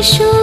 Súng.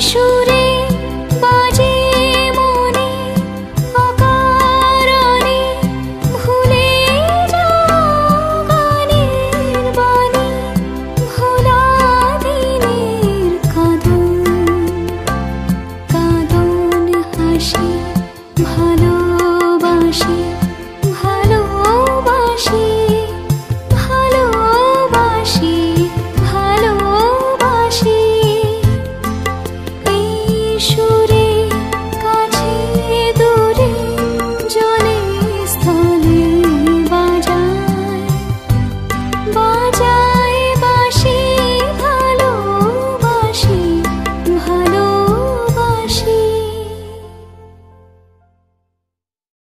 সুরে বাজে মনে অকারণে ভুলে যাও গানের বাণী হাসি